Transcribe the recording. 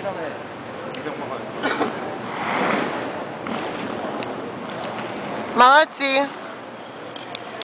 피라네 피라네 망했지.